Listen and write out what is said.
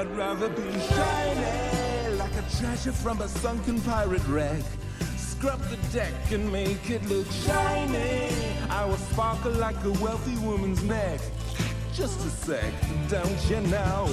I'd rather be shiny like a treasure from a sunken pirate wreck. Scrub the deck and make it look shiny. I will sparkle like a wealthy woman's neck. Just a sec, don't you know?